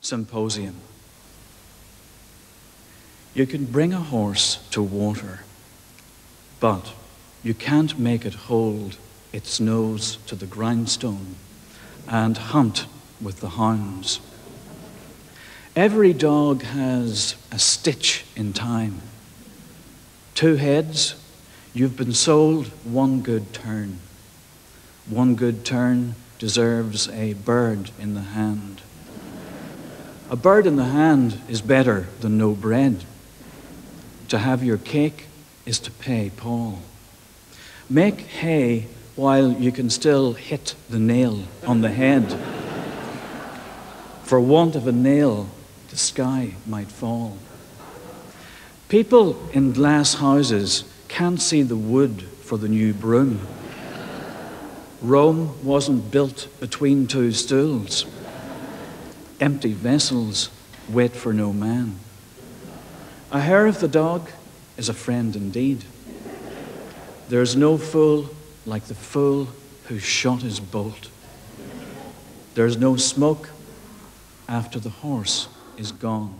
Symposium. You can bring a horse to water, but you can't make it hold its nose to the grindstone and hunt with the hounds. Every dog has a stitch in time. Two heads, you've been sold one good turn. One good turn deserves a bird in the hand. A bird in the hand is better than no bread. To have your cake is to pay Paul. Make hay while you can still hit the nail on the head. For want of a nail, the sky might fall. People in glass houses can't see the wood for the new broom. Rome wasn't built between two stools. Empty vessels wait for no man. A hair of the dog is a friend indeed. There is no fool like the fool who shot his bolt. There is no smoke after the horse is gone.